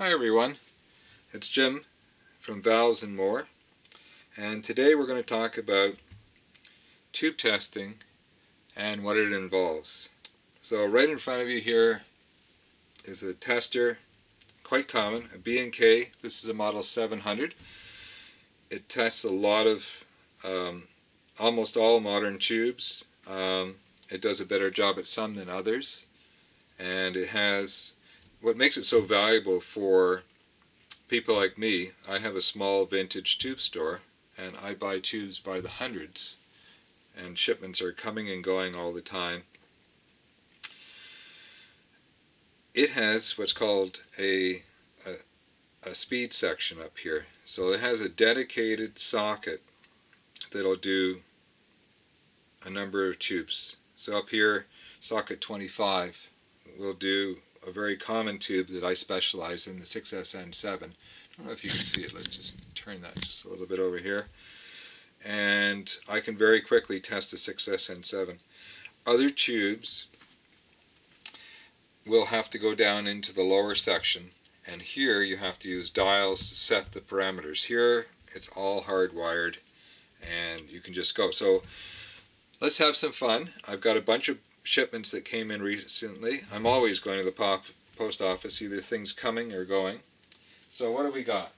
Hi everyone, it's Jim from Valves and More and today we're going to talk about tube testing and what it involves. So right in front of you here is a tester, quite common, a B&K. This is a model 700. It tests a lot of, um, almost all modern tubes. Um, it does a better job at some than others and it has what makes it so valuable for people like me, I have a small vintage tube store and I buy tubes by the hundreds and shipments are coming and going all the time. It has what's called a, a, a speed section up here. So it has a dedicated socket that'll do a number of tubes. So up here, socket 25 will do a very common tube that I specialize in, the 6SN7. I don't know if you can see it. Let's just turn that just a little bit over here. And I can very quickly test a 6SN7. Other tubes will have to go down into the lower section and here you have to use dials to set the parameters. Here it's all hardwired and you can just go. So let's have some fun. I've got a bunch of shipments that came in recently. I'm always going to the pop, post office, either things coming or going. So what do we got?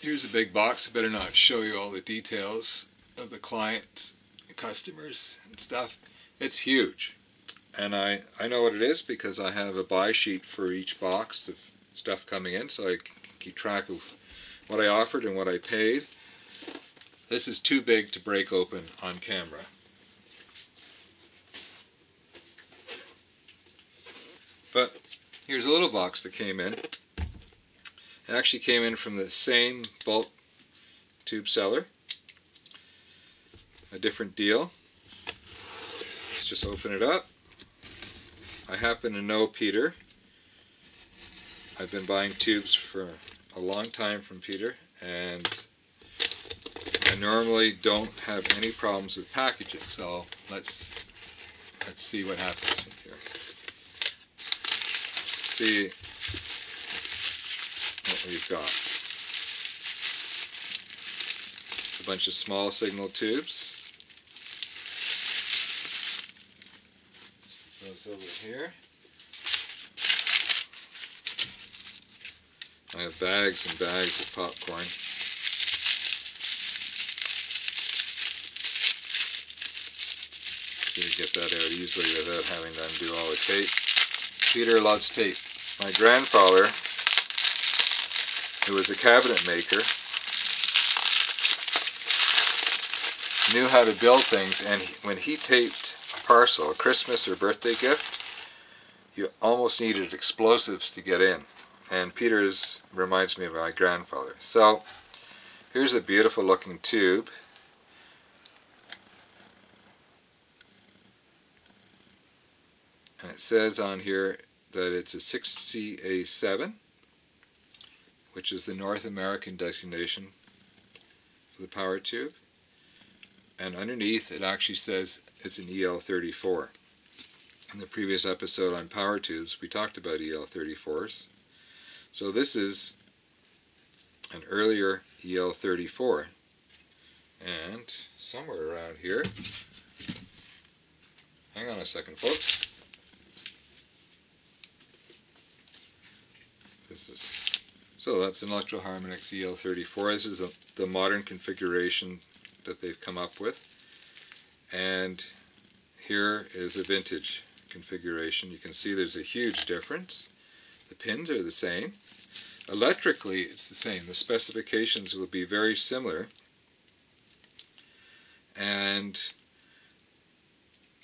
Here's a big box. I better not show you all the details of the clients, customers, and stuff. It's huge. And I, I know what it is because I have a buy sheet for each box of stuff coming in so I can keep track of what I offered and what I paid. This is too big to break open on camera. But here's a little box that came in. It actually came in from the same bulk tube seller. A different deal. Let's just open it up. I happen to know Peter. I've been buying tubes for a long time from Peter and normally don't have any problems with packaging, so let's let's see what happens here. see what we've got. A bunch of small signal tubes. Those over here. I have bags and bags of popcorn. to get that out easily without having to undo all the tape. Peter loves tape. My grandfather, who was a cabinet maker, knew how to build things and when he taped a parcel, a Christmas or birthday gift, you almost needed explosives to get in. And Peter's reminds me of my grandfather. So here's a beautiful looking tube. And it says on here that it's a 6CA7, which is the North American designation for the power tube. And underneath it actually says it's an EL34. In the previous episode on power tubes, we talked about EL34s. So this is an earlier EL34. And somewhere around here, hang on a second folks, This is so that's an Electro-Harmonix EL34. This is a, the modern configuration that they've come up with. And here is a vintage configuration. You can see there's a huge difference. The pins are the same. Electrically, it's the same. The specifications will be very similar. And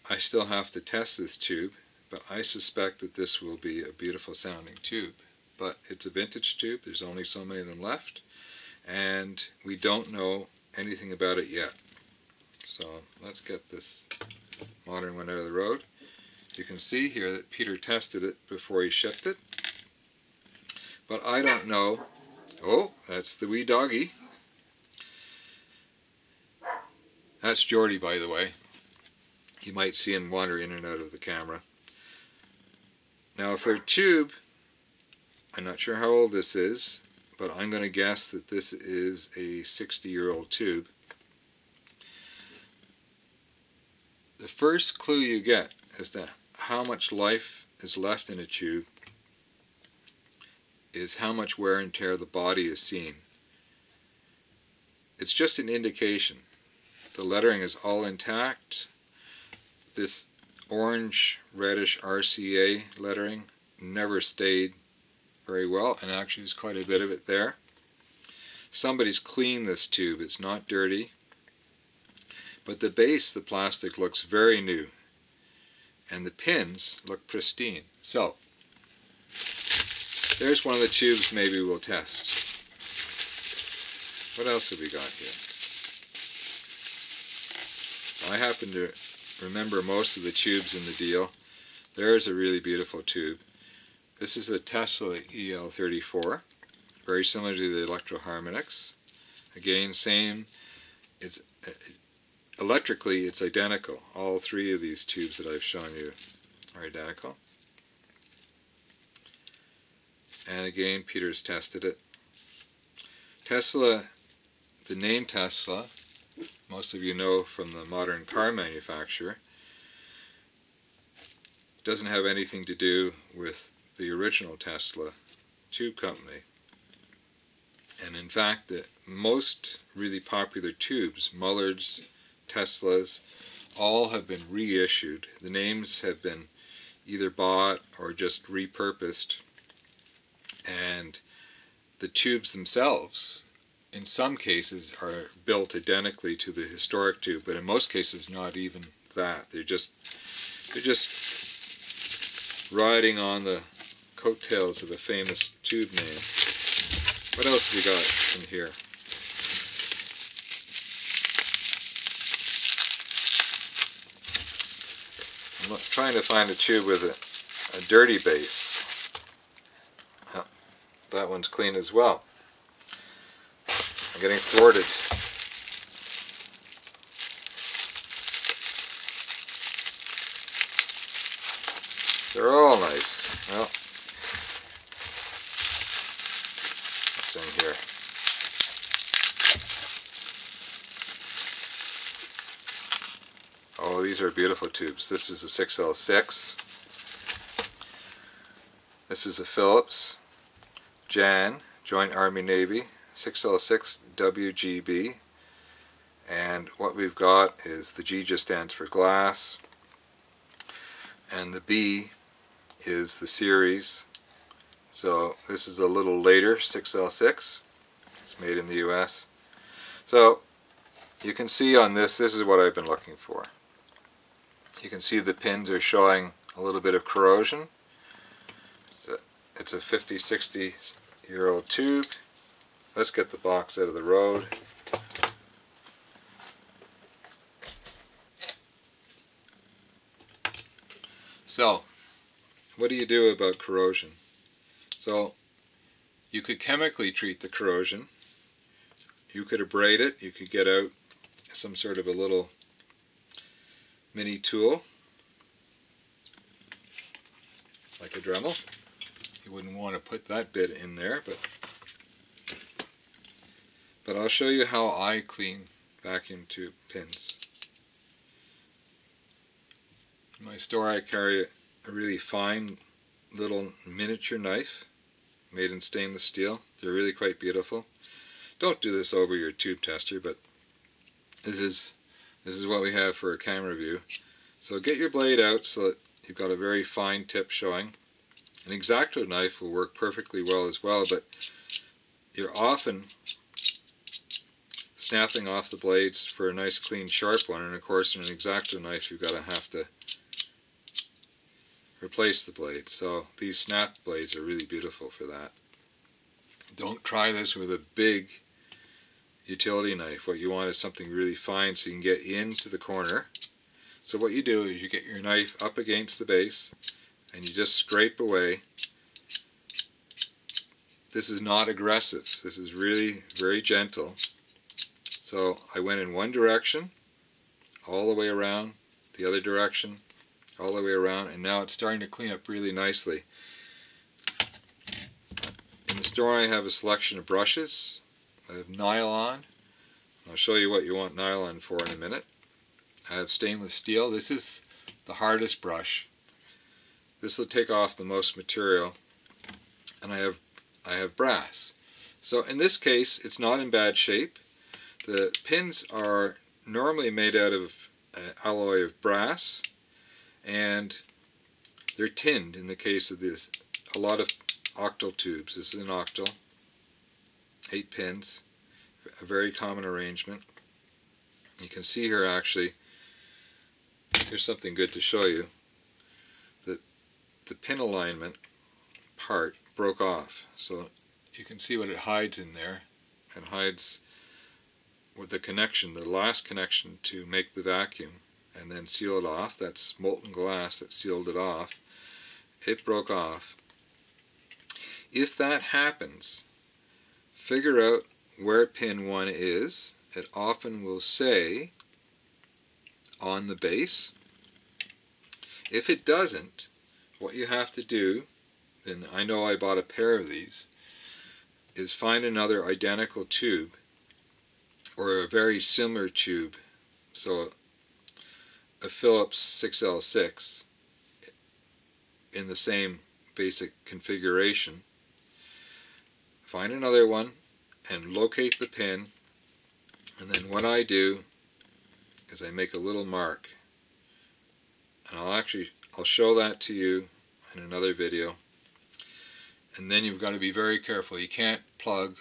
I still have to test this tube, but I suspect that this will be a beautiful sounding tube but it's a vintage tube. There's only so many of them left, and we don't know anything about it yet. So let's get this modern one out of the road. You can see here that Peter tested it before he shipped it, but I don't know. Oh, that's the wee doggy. That's Jordy, by the way. You might see him wander in and out of the camera. Now for a tube, I'm not sure how old this is, but I'm going to guess that this is a 60 year old tube. The first clue you get as to how much life is left in a tube is how much wear and tear the body is seeing. It's just an indication. The lettering is all intact. This orange reddish RCA lettering never stayed very well and actually there's quite a bit of it there. Somebody's cleaned this tube, it's not dirty. But the base, the plastic looks very new and the pins look pristine. So, there's one of the tubes maybe we'll test. What else have we got here? I happen to remember most of the tubes in the deal. There's a really beautiful tube. This is a Tesla EL34, very similar to the Electro-Harmonix. Again, same, it's uh, electrically it's identical. All three of these tubes that I've shown you are identical. And again, Peter's tested it. Tesla, the name Tesla, most of you know from the modern car manufacturer, doesn't have anything to do with the original Tesla tube company. And in fact, the most really popular tubes, Mullards, Teslas, all have been reissued. The names have been either bought or just repurposed. And the tubes themselves, in some cases, are built identically to the historic tube, but in most cases not even that. They're just they're just riding on the coattails of a famous tube name. What else have we got in here? I'm trying to find a tube with a, a dirty base. Oh, that one's clean as well. I'm getting thwarted. They're all nice. Well, what's in here? Oh, these are beautiful tubes. This is a 6L6. This is a Philips Jan, Joint Army Navy, 6L6 WGB. And what we've got is the G just stands for glass, and the B is the series. So this is a little later 6L6. It's made in the US. So you can see on this, this is what I've been looking for. You can see the pins are showing a little bit of corrosion. It's a, it's a 50, 60 year old tube. Let's get the box out of the road. So, what do you do about corrosion? So, you could chemically treat the corrosion. You could abrade it. You could get out some sort of a little mini tool like a Dremel. You wouldn't want to put that bit in there, but but I'll show you how I clean vacuum tube pins. In my store I carry a really fine little miniature knife made in stainless steel. They're really quite beautiful. Don't do this over your tube tester, but this is this is what we have for a camera view. So get your blade out so that you've got a very fine tip showing. An X-Acto knife will work perfectly well as well, but you're often snapping off the blades for a nice clean sharp one, and of course in an X-Acto knife you've got to have to replace the blade. So these snap blades are really beautiful for that. Don't try this with a big utility knife. What you want is something really fine so you can get into the corner. So what you do is you get your knife up against the base and you just scrape away. This is not aggressive. This is really very gentle. So I went in one direction, all the way around, the other direction, all the way around and now it's starting to clean up really nicely. In the store I have a selection of brushes. I have nylon. I'll show you what you want nylon for in a minute. I have stainless steel. This is the hardest brush. This will take off the most material. And I have I have brass. So in this case it's not in bad shape. The pins are normally made out of uh, alloy of brass and they're tinned in the case of this. A lot of octal tubes. This is an octal. Eight pins. A very common arrangement. You can see here actually, here's something good to show you. that the pin alignment part broke off. So you can see what it hides in there. and hides with the connection, the last connection to make the vacuum and then seal it off. That's molten glass that sealed it off. It broke off. If that happens, figure out where pin 1 is. It often will say on the base. If it doesn't, what you have to do, and I know I bought a pair of these, is find another identical tube or a very similar tube. So a Philips 6L6 in the same basic configuration. Find another one and locate the pin and then what I do is I make a little mark and I'll actually I'll show that to you in another video and then you've got to be very careful you can't plug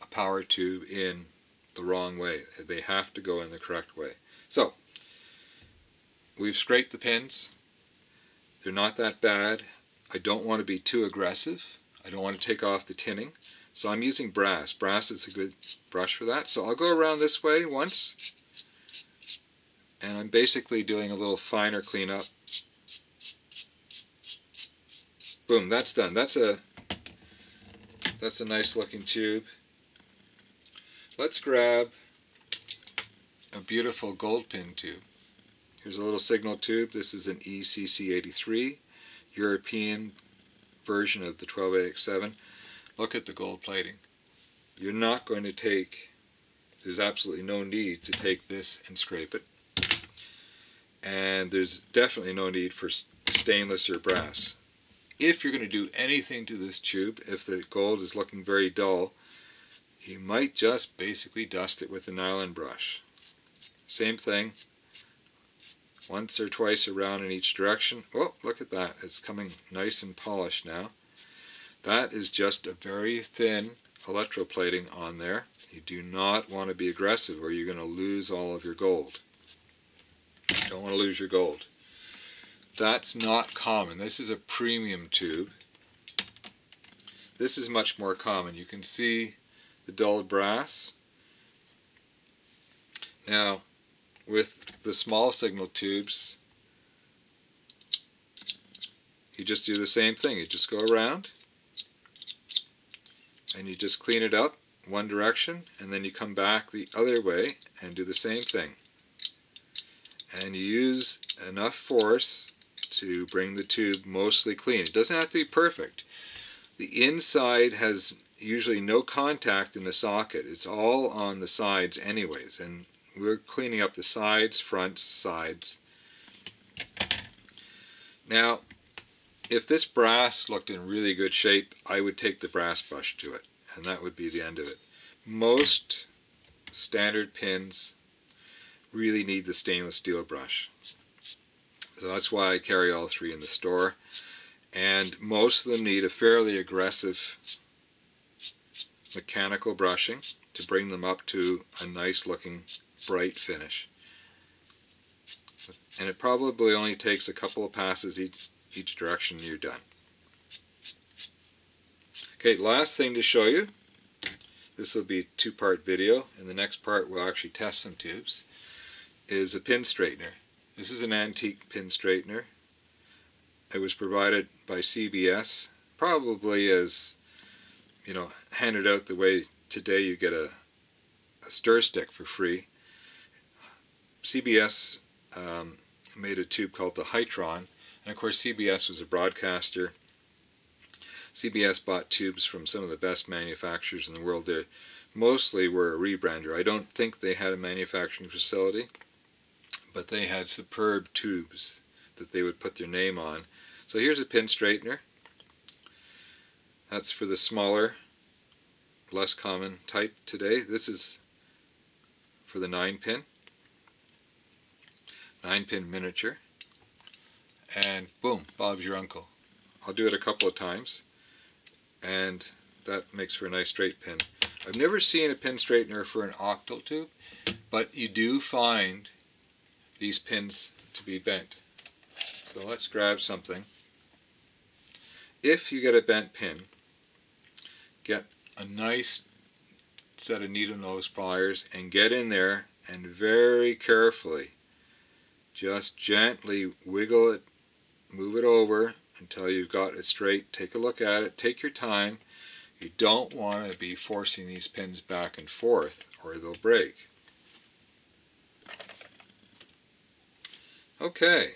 a power tube in the wrong way they have to go in the correct way so We've scraped the pins. They're not that bad. I don't want to be too aggressive. I don't want to take off the tinning. So I'm using brass. Brass is a good brush for that. So I'll go around this way once. And I'm basically doing a little finer cleanup. Boom, that's done. That's a that's a nice looking tube. Let's grab a beautiful gold pin tube. Here's a little signal tube. This is an ECC83, European version of the 12AX7. Look at the gold plating. You're not going to take, there's absolutely no need to take this and scrape it. And there's definitely no need for stainless or brass. If you're going to do anything to this tube, if the gold is looking very dull, you might just basically dust it with a nylon brush. Same thing, once or twice around in each direction. Oh, look at that. It's coming nice and polished now. That is just a very thin electroplating on there. You do not want to be aggressive or you're going to lose all of your gold. You don't want to lose your gold. That's not common. This is a premium tube. This is much more common. You can see the dulled brass. Now, with the small signal tubes, you just do the same thing. You just go around and you just clean it up one direction and then you come back the other way and do the same thing. And you use enough force to bring the tube mostly clean. It doesn't have to be perfect. The inside has usually no contact in the socket. It's all on the sides anyways and we're cleaning up the sides, fronts, sides. Now, if this brass looked in really good shape, I would take the brass brush to it, and that would be the end of it. Most standard pins really need the stainless steel brush. So that's why I carry all three in the store. And most of them need a fairly aggressive mechanical brushing to bring them up to a nice looking bright finish. And it probably only takes a couple of passes each, each direction you're done. Okay, last thing to show you. This will be a two-part video, and the next part we'll actually test some tubes, is a pin straightener. This is an antique pin straightener. It was provided by CBS, probably as, you know, handed out the way today you get a, a stir stick for free. CBS um, made a tube called the Hytron. And of course CBS was a broadcaster. CBS bought tubes from some of the best manufacturers in the world. They mostly were a rebrander. I don't think they had a manufacturing facility, but they had superb tubes that they would put their name on. So here's a pin straightener. That's for the smaller, less common type today. This is for the 9 pin. 9 pin miniature. And boom, Bob's your uncle. I'll do it a couple of times and that makes for a nice straight pin. I've never seen a pin straightener for an octal tube, but you do find these pins to be bent. So let's grab something. If you get a bent pin, get a nice set of needle nose pliers and get in there and very carefully just gently wiggle it, move it over until you've got it straight. Take a look at it. Take your time. You don't want to be forcing these pins back and forth or they'll break. Okay.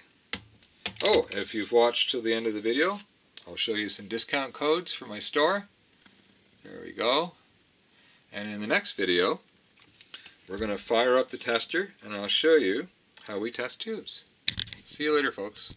Oh, if you've watched till the end of the video, I'll show you some discount codes for my store. There we go. And in the next video, we're going to fire up the tester and I'll show you how we test tubes. See you later, folks.